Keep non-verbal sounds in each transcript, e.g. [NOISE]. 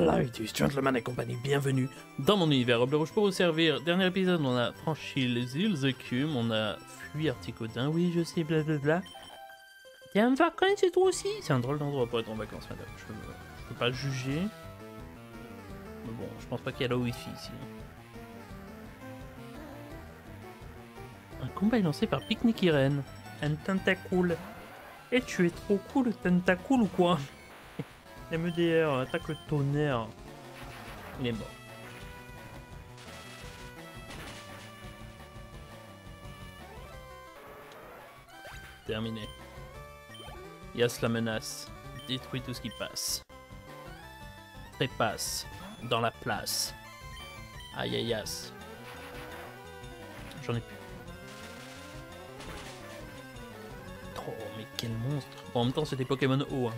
Ladies, gentlemen et compagnie, bienvenue dans mon univers Roble Rouge pour vous servir. Dernier épisode, on a franchi les îles Écumes, on a fui Articodin, oui je sais, blablabla. T'es en vacances c'est toi aussi C'est un drôle d'endroit pour être en vacances, madame. Je, je peux pas juger. Mais bon, je pense pas qu'il y a la wifi ici. Un combat est lancé par Picnic Irene. Un tentacule. Et tu es trop cool, tentacule ou quoi? MDR, attaque le tonnerre. Il est mort. Terminé. Yas la menace. Détruit tout ce qui passe. Trépasse. Dans la place. Aïe aïe Yas. J'en ai plus. Oh mais quel monstre. Bon, en même temps des Pokémon haut. Hein.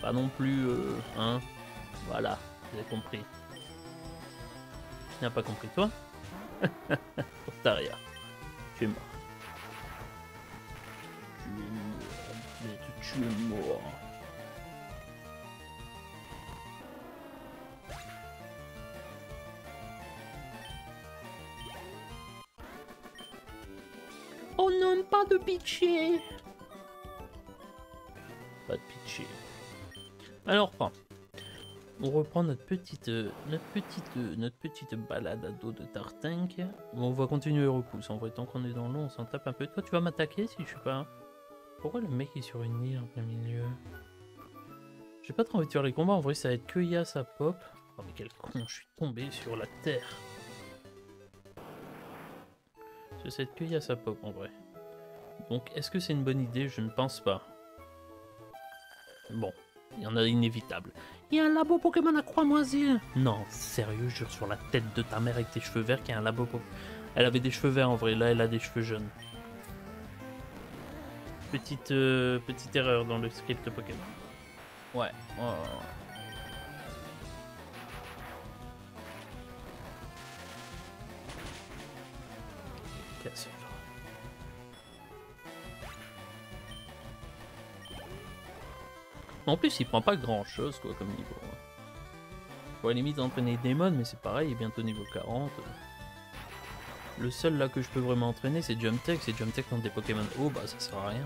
Pas non plus, euh, hein. Voilà, vous avez compris. Tu n'as pas compris, toi? [LAUGHS] Otaria, tu es mort. Tu es mort, tu es mort. Oh non, pas de pitié Alors, on reprend notre petite, euh, notre petite, euh, notre petite balade à dos de Tartank. On va continuer le repousse. En vrai, tant qu'on est dans l'eau, on s'en tape un peu. Toi, tu vas m'attaquer si je suis pas. Pourquoi le mec est sur une île en plein milieu? J'ai pas trop envie de faire les combats. En vrai, ça va être que Yas pop. Oh, mais quel con, je suis tombé sur la terre. Ça va être que pop en vrai. Donc, est-ce que c'est une bonne idée? Je ne pense pas. Bon, il y en a inévitable. Il y a un labo Pokémon à Croix-Moisille. Non, sérieux, jure sur la tête de ta mère avec tes cheveux verts qu'il y a un labo Pokémon. Elle avait des cheveux verts en vrai, là elle a des cheveux jaunes. Petite, euh, petite erreur dans le script Pokémon. Ouais. Oh. Casse. En plus, il prend pas grand chose quoi comme niveau. Faut à la limite entraîner Démon, mais c'est pareil, il est bientôt niveau 40. Le seul là que je peux vraiment entraîner, c'est Jump Tech. C'est Jump Tech dans des Pokémon haut, bah ça sert à rien.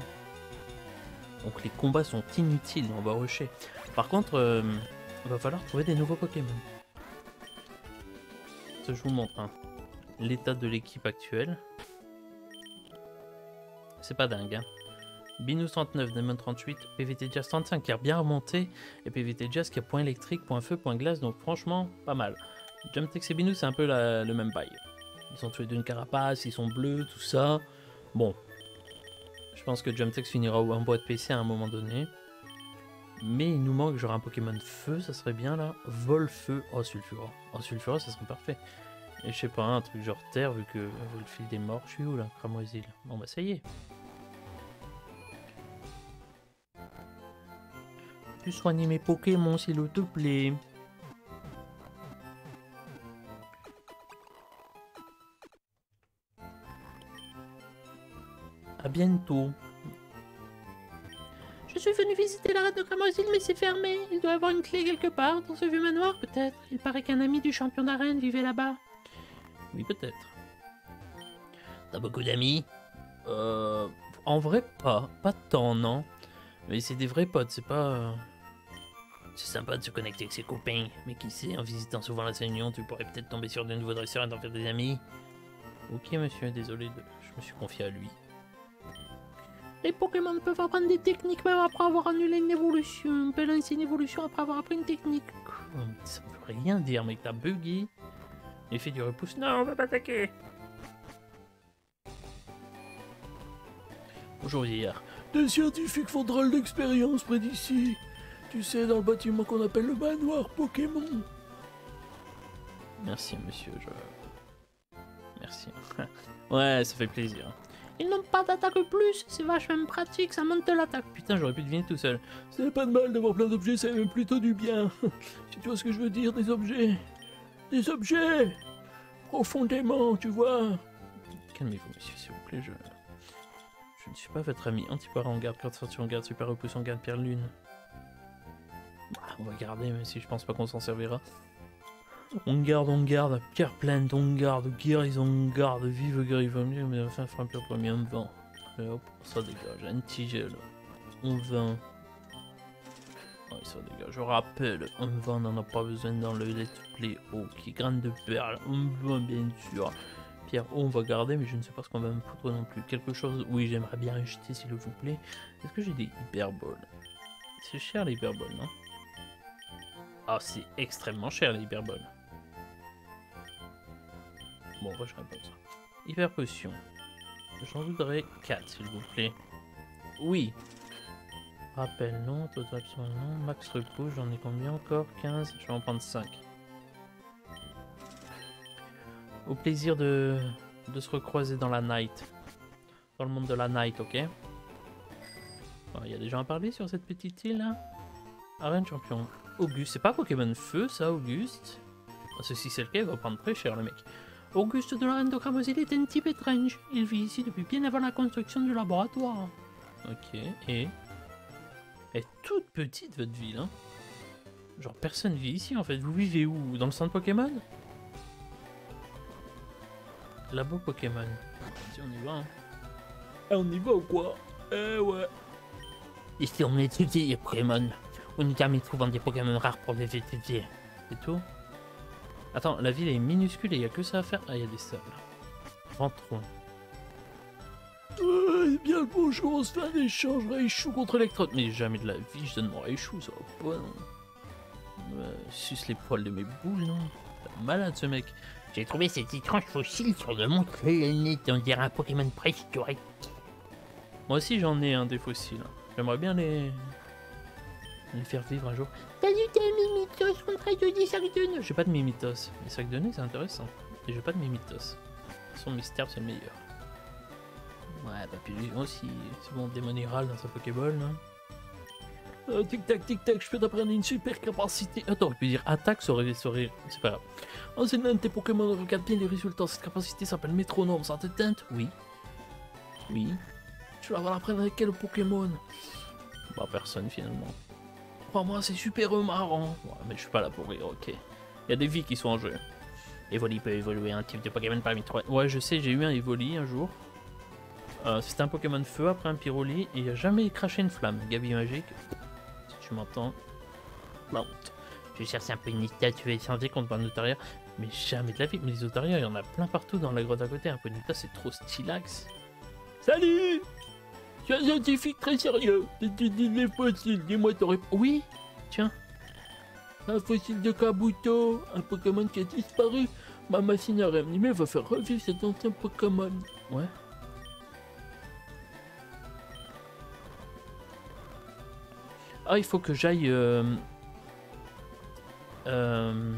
Donc les combats sont inutiles, on va rusher. Par contre, euh, va falloir trouver des nouveaux Pokémon. Ça, je vous montre hein. l'état de l'équipe actuelle. C'est pas dingue, hein. Binous 39, Demon 38, PVT Jazz 35 qui a bien remonté, et PVT Jazz qui a point électrique, point feu, point glace, donc franchement, pas mal. Jumptex et Binous, c'est un peu le même bail. Ils sont tués d'une carapace, ils sont bleus, tout ça. Bon. Je pense que Jumptex finira en boîte PC à un moment donné. Mais il nous manque genre un Pokémon feu, ça serait bien là. Vol feu, oh Sulfura. Oh Sulfura, ça serait parfait. Et je sais pas, un truc genre terre, vu que le fil des morts, je suis où là Cramoisil? Bon bah ça y est. Tu soigner mes Pokémon s'il te plaît. À bientôt. Je suis venu visiter la reine de Cramoisil, mais c'est fermé. Il doit y avoir une clé quelque part, dans ce vieux manoir, peut-être. Il paraît qu'un ami du champion d'arène vivait là-bas. Oui, peut-être. T'as beaucoup d'amis? Euh... En vrai, pas. Pas tant, non. Mais c'est des vrais potes, c'est pas... C'est sympa de se connecter avec ses copains, mais qui sait, en visitant souvent la Réunion, tu pourrais peut-être tomber sur de nouveaux dresseurs et t'en faire des amis. Ok, monsieur, désolé, de... je me suis confié à lui. Les Pokémon peuvent apprendre des techniques même après avoir annulé une évolution. On peut lancer une évolution après avoir appris une technique. Ça veut rien dire, mec, t'as bugué. Fait du repousse. Non, on va pas attaquer. Bonjour, hier. Des scientifiques font drôle d'expérience près d'ici. Tu sais, dans le bâtiment qu'on appelle le manoir Pokémon. Merci, monsieur, je... Merci. [LAUGHS] ouais, ça fait plaisir. Ils n'ont pas d'attaque plus, c'est vachement pratique, ça monte l'attaque. Putain, j'aurais pu deviner tout seul. C'est pas de mal d'avoir plein d'objets, c'est même plutôt du bien. [LAUGHS] si tu vois ce que je veux dire, des objets. Des objets Profondément, tu vois. Calmez-vous, monsieur, s'il vous plaît, je... Je ne suis pas votre ami. Antipara en garde, corde sortie en garde, super repousse en garde, pierre lune. On va garder, même si je pense pas qu'on s'en servira. On garde, on garde, pierre pleine, on garde, guérison, on garde, vive mieux, mais enfin frappe premier, on vend. Et hop, ça dégage, un tigel, on vend. Ouais, ça dégage, je rappelle, on vend, on n'en a pas besoin dans le let's play. Ok, graine de perle, on vend bien sûr. Pierre, on va garder, mais je ne sais pas ce qu'on va me foutre non plus. Quelque chose, oui, j'aimerais bien acheter s'il vous plaît. Est-ce que j'ai des hyperboles? C'est cher les hyperboles, non? Ah, c'est extrêmement cher les hyperboles. Bon, je réponds ça. Hyper potion. J'en voudrais 4, s'il vous plaît. Oui. Rappel, non. Total non. Max repos, j'en ai combien encore? 15. Je vais en prendre 5. Au plaisir de, de se recroiser dans la night. Dans le monde de la night, ok? Il y a des gens à parler sur cette petite île là? Arène champion. Auguste, c'est pas Pokémon Feu ça, Auguste ah, Ceci c'est le cas, il va prendre très cher le mec. Auguste de la reine de est un type étrange. Il vit ici depuis bien avant la construction du laboratoire. Ok, et... Elle est toute petite votre ville, hein Genre personne vit ici en fait. Vous vivez où? Dans le centre Pokémon? Labo Pokémon. Si on y va, hein. Eh, on y va ou quoi? Eh ouais. Ici on étudie les Pokémon. On nous jamais trouvant des Pokémon rares pour les étudier. C'est tout Attends, la ville est minuscule et il n'y a que ça à faire. Ah, il y a des sables. Rentrons. Ouais, bien le bonjour, on se fait un échange Raichu contre Electrode. Mais jamais de la vie, je donne mon Raichu, ça va pas, non. Ouais, suce les poils de mes boules, non. Malade ce mec. J'ai trouvé cet étrange fossile sur le mont nez, on dirait un Pokémon préhistorique. Moi aussi j'en ai un des fossiles. J'aimerais bien les... les faire vivre un jour. Salut t'as Mimitos contre de nœuds J'ai pas de Mimitos. Les sacs de nœuds c'est intéressant. Et j'ai pas de Mimitos. Son mystère c'est le meilleur. Ouais, bah puis aussi, c'est bon, démonéral dans sa Pokéball, non euh, tic tac, tic tac, je peux t'apprendre une super capacité. Attends, je peux dire attaque, ça aurait, c'est pas grave. Oh, c'est l'un de tes Pokémon, regarde bien les résultats. Cette capacité s'appelle métronome, ça te tente Oui. Oui. Tu vas l'apprendre avec quel Pokémon? Bah, personne finalement moi c'est super marrant. mais je suis pas là pour rire, ok. Il y a des vies qui sont en jeu. Evoli peut évoluer un type de Pokémon parmi trois. Ouais, je sais, j'ai eu un Evoli un jour. Euh, C'était un Pokémon feu après un Pyroli et il a jamais craché une flamme. Gabi Magique, si tu m'entends. Bon. Je cherche un peu une tu vas échanger contre un Otaria. Mais jamais de la vie. Mais les Otaria, il y en a plein partout dans la grotte à côté. Un Ponyta, c'est trop stylax. Salut tu es un scientifique très sérieux. Dis les fossiles. Dis-moi ton réponse. Oui Tiens. Un fossile de Kabuto, un Pokémon qui a disparu. Ma machine à réanimer va faire revivre cet ancien Pokémon. Ouais. Ah, il faut que j'aille... Euh... Euh...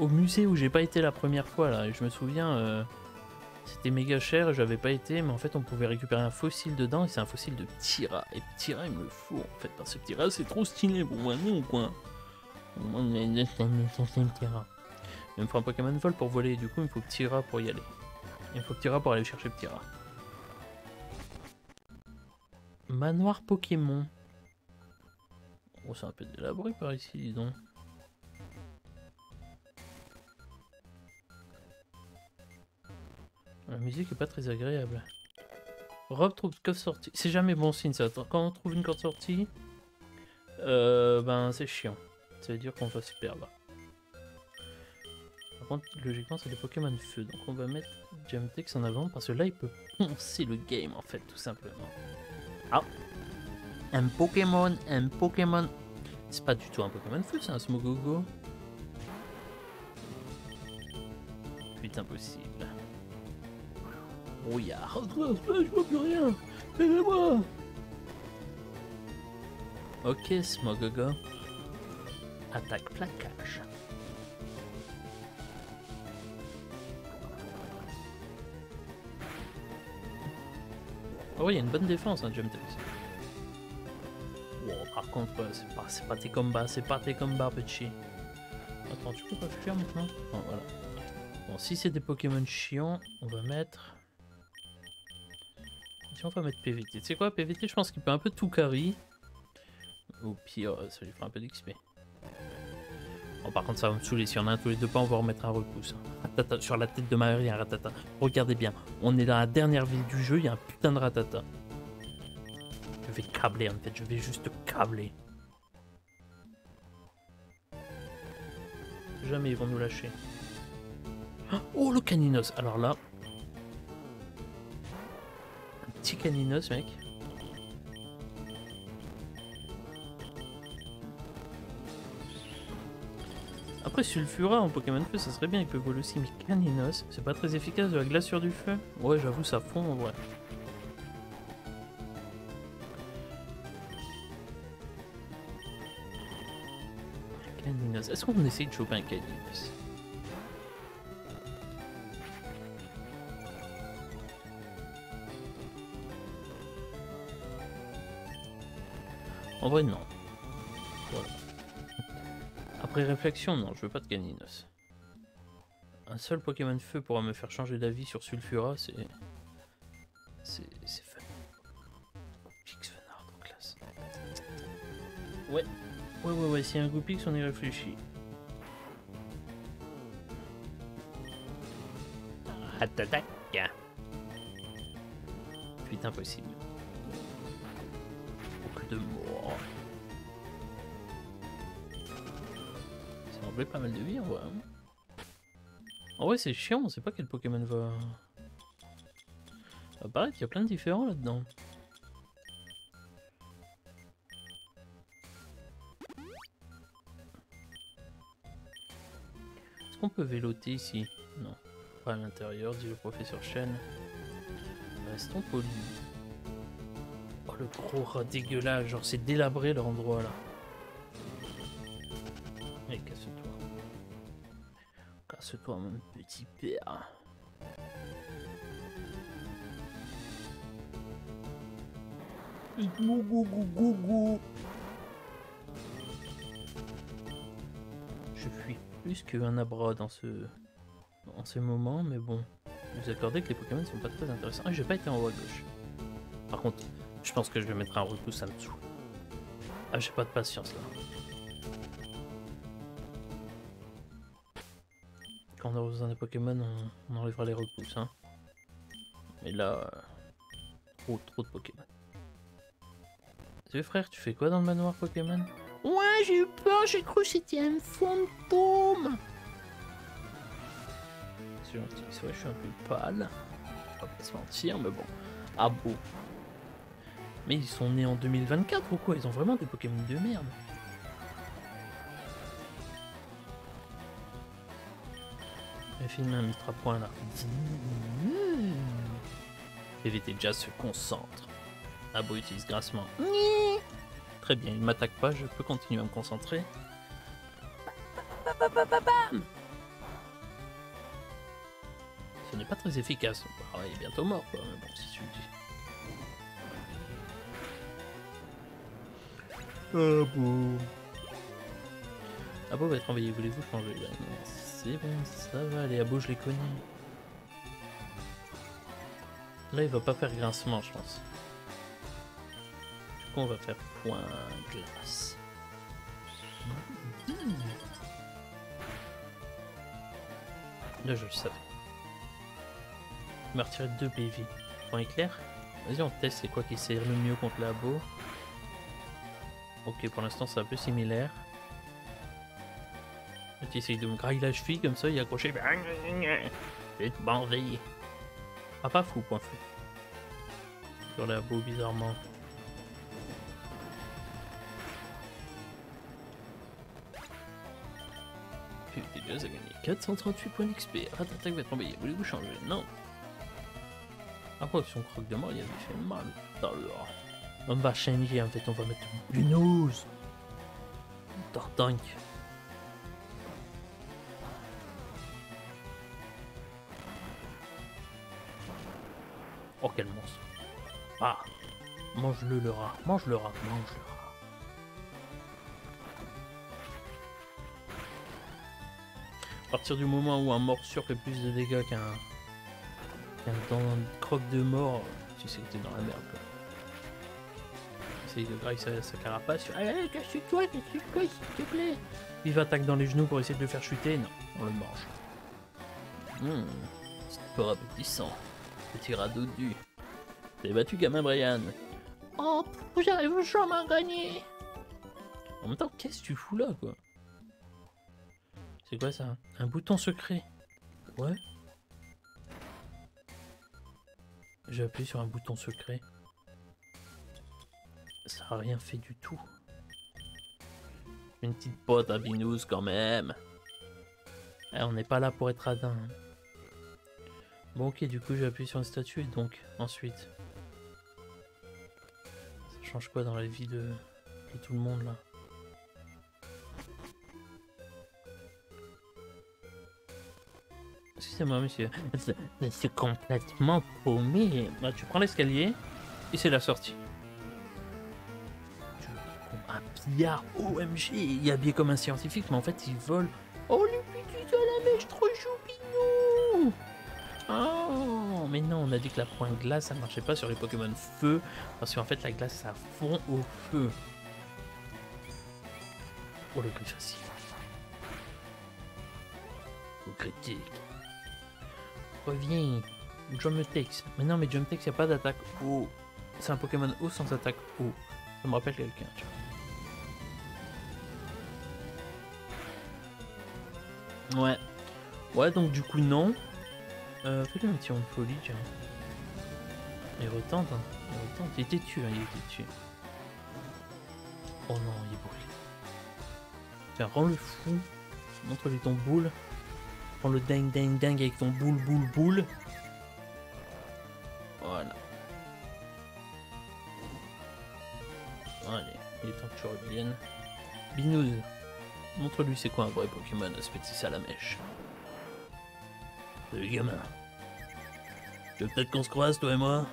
Au musée où j'ai pas été la première fois, là. Je me souviens... Euh... C'était méga cher et j'avais pas été, mais en fait on pouvait récupérer un fossile dedans et c'est un fossile de Tira. Et Tira il me le faut en fait, parce que Tira c'est trop stylé pour moi, non quoi. Tira. Il me faut un Pokémon vol pour voler, du coup il me faut Tira pour y aller. Il me faut Tira pour aller chercher Tira. Manoir Pokémon. Oh, c'est un peu délabré par ici, dis donc. La musique est pas très agréable. Rob trouve coffre sortie. C'est jamais bon signe ça. Quand on trouve une corde sortie, euh, ben c'est chiant. Ça veut dire qu'on va super bas. Par contre, logiquement, c'est des Pokémon feu. Donc on va mettre Gemtex en avant parce que là, il peut poncer le game en fait, tout simplement. Ah Un Pokémon, un Pokémon. C'est pas du tout un Pokémon feu, c'est un Smogogo. Putain, possible. Brouillard. Oh, je vois plus rien. Aidez-moi. Ok, Smogogo. Attaque plaquage. Oh, il y a une bonne défense, hein, Jump Wow, par contre, c'est pas, pas tes combats, c'est pas tes combats, petit. Attends, tu peux pas fuir maintenant? Bon, voilà. Bon, si c'est des Pokémon chiants, on va mettre on va mettre PVT. Tu sais quoi, PVT, je pense qu'il peut un peu tout carry. Au pire, ça lui fera un peu d'XP. Bon, par contre, ça va me saouler. Si on a un tous les deux pas, on va remettre un repousse. Ratata, sur la tête de Marie, un ratata. Regardez bien, on est dans la dernière ville du jeu, il y a un putain de ratata. Je vais câbler en fait, je vais juste câbler. Jamais ils vont nous lâcher. Oh, le caninos Alors là... Petit caninos, mec. Après, Sulfura en Pokémon Feu, ça serait bien, il peut voler aussi, mais Caninos, c'est pas très efficace de la glace sur du feu Ouais, j'avoue, ça fond en vrai. Caninos, est-ce qu'on essaye de choper un Caninos? En vrai, non. Après réflexion, non, je veux pas de Caninos. Un seul Pokémon feu pourra me faire changer d'avis sur Sulfura, c'est. C'est. C'est fun. Pix Venard en classe. Ouais. Ouais, ouais, ouais, si y a un Goupix, on y réfléchit. Atatac Putain, impossible. De morts. Ça enlève pas mal de vie en vrai. hein. En vrai, c'est chiant, on sait pas quel Pokémon va. Ça paraît qu'il y a plein de différents là-dedans. Est-ce qu'on peut véloter ici? Non. Pas à l'intérieur, dit le professeur Chen. Restons polis. Le gros rat dégueulasse, genre c'est délabré l'endroit là. Allez, casse-toi. Casse-toi, mon petit père. Gou. Je fuis plus qu'un abra dans ce... dans ce moment, mais bon. Vous accordez que les Pokémon sont pas très intéressants. Ah, j'ai pas été en haut à gauche. Par contre, je pense que je vais mettre un repousse en dessous. Ah, j'ai pas de patience là. Quand on aura besoin des Pokémon, on, on enlèvera les repousses. Hein. Mais là, euh, trop, trop de Pokémon. Tu frère, tu fais quoi dans le manoir Pokémon? Ouais, j'ai eu peur, j'ai cru que c'était un fantôme. C'est gentil, c'est vrai, je suis un peu pâle. On va pas se mentir, mais bon. Ah bon. Mais ils sont nés en 2024 ou quoi? Ils ont vraiment des Pokémon de merde. Le film a mis trois points là. PVT Jazz se concentre. Abo utilise grassement. Très bien, il m'attaque pas, je peux continuer à me concentrer. Ce n'est pas très efficace. Bah, il est bientôt mort, quoi. Mais bon, si tu le dis. Ah bon. Abo va être envoyé, voulez-vous changer non, C'est bon, ça va, les Abo, je les connais. Là, il va pas faire grincement, je pense. Du coup, on va faire point glace. Là, je le savais. Il m'a retiré 2 PV. Point éclair? Vas-y, on teste c'est quoi qui sert le mieux contre la Abo. Ok, pour l'instant, c'est un peu similaire. Tu essayes de me grailler la cheville comme ça, il est accroché. Je vais te bander. Ah, pas fou, point fou. Sur la Abo, bizarrement. Putain, déjà, ça a gagné 438 points d'XP. Ratatak va envoyé. Voulez-vous changer? Non. Ah, quoi, son croque de mort, il avait fait mal. Alors. On va changer, en fait, on va mettre une nose. Tartank. Oh, quel monstre. Ah. Mange-le, le rat. Mange le rat. Mange le rat. À partir du moment où un morsure fait plus de dégâts qu'un qu'un croque de mort, tu sais que t'es dans la merde. quoi. Il graille sa, sa carapace. Allez, casse-toi, casse-toi, s'il te plaît. Vive attaque dans les genoux pour essayer de le faire chuter. Non, on le mange. Hum, c'est fort appétissant. Petit rat dodu. T'es battu, gamin Brian. Oh, vous arrivez jamais à gagner. En même temps, qu'est-ce que tu fous là, quoi? C'est quoi ça? Un bouton secret Ouais. J'ai appuyé sur un bouton secret. Ça a rien fait du tout. Une petite pote à Binous quand même. Eh, on n'est pas là pour être radin. hein. Bon ok, du coup j'ai appuyé sur une statue et donc ensuite. Ça change quoi dans la vie de, tout le monde là? Excusez-moi monsieur. C'est complètement paumé. Bah, tu prends l'escalier et c'est la sortie. Tu- Un pillard OMG, il est habillé comme un scientifique mais en fait il vole. Oh, les petits à la mèche, trop choupinou. Oh, mais non, on a dit que la pointe glace ça marchait pas sur les Pokémon feu parce qu'en fait la glace ça fond au feu. Oh le plus facile. Au critique. Reviens. Jumtex. Mais non, mais Jumtex, y a pas d'attaque eau. C'est un Pokémon eau sans attaque eau. Ça me rappelle quelqu'un, tu vois. Ouais. Ouais, donc du coup, non. Euh, fais-lui un petit rond de folie, tiens. Il retente, hein. Il retente. Il était tué, hein, il était tué. Oh non, il est brûlé. Tiens, rends-le fou. Montre-lui ton boule. Prends le ding ding ding avec ton boule boule boule. Voilà. Allez, il est temps que tu reviennes. Binouze, montre-lui c'est quoi un vrai Pokémon à la mèche. Salut gamin. Tu veux peut-être qu'on se croise toi et moi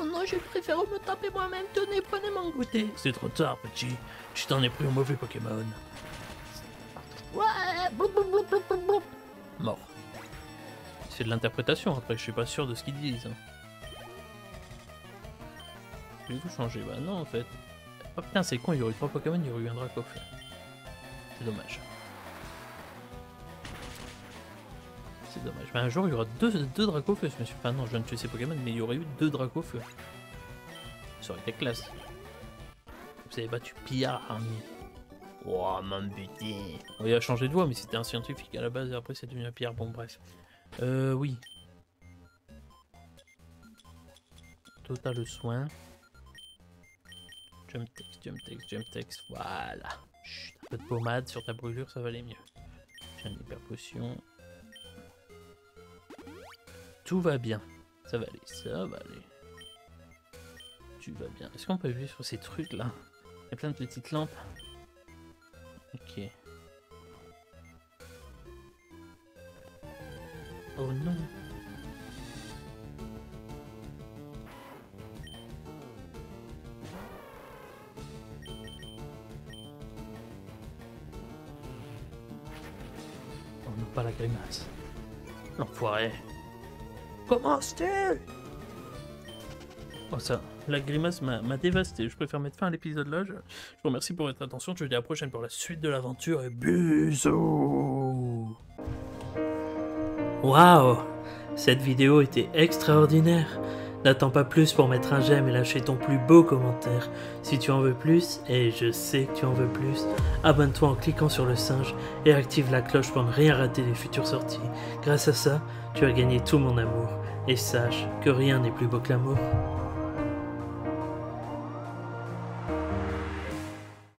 Oh non, je préfère me taper moi-même. Tenez, prenez mon goûter. C'est trop tard petit. Je t'en ai pris un mauvais Pokémon. Ouais, boum, boum, boum, boum, boum, boum. Mort. C'est de l'interprétation après, je suis pas sûr de ce qu'ils disent. hein. Pouvez-vous changer Bah non en fait. Oh putain c'est con, il y aurait eu trois Pokémon, il un Dracofeu. C'est dommage. C'est dommage. Mais un jour il y aura deux, deux Dracofeu, monsieur. Enfin non, je viens de tuer ces Pokémon, mais il y aurait eu deux Dracofeu. Ça aurait été classe. Vous avez battu Pillard Army. Oh, mon buté. il a changé de voix, mais c'était un scientifique à la base, et après c'est devenu un Pierre. Bon, bref. Euh, oui. Total soin. Jump text, jump text, jump text. Voilà. Chut, peu de pommade sur ta brûlure, ça va aller mieux. J'ai un hyper potion. Tout va bien. Ça va aller, ça va aller. Tu vas bien. Est-ce qu'on peut appuyer sur ces trucs là Il y a plein de petites lampes. Ok. Oh non. Grimace. L'enfoiré. Comment c'est Oh ça, la grimace m'a m'a dévasté. Je préfère mettre fin à l'épisode là. Je, je vous remercie pour votre attention. Je vous dis à la prochaine pour la suite de l'aventure et bisous Waouh Cette vidéo était extraordinaire. N'attends pas plus pour mettre un j'aime et lâcher ton plus beau commentaire. Si tu en veux plus, et je sais que tu en veux plus, abonne-toi en cliquant sur le singe et active la cloche pour ne rien rater des futures sorties. Grâce à ça, tu as gagné tout mon amour. Et sache que rien n'est plus beau que l'amour.